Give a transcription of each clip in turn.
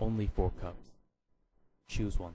Only four cups. Choose one.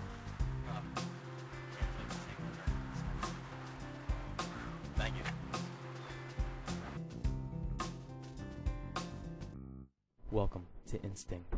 Welcome to Instinct.